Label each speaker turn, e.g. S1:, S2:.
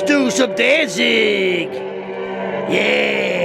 S1: Let's do some dancing. Yeah.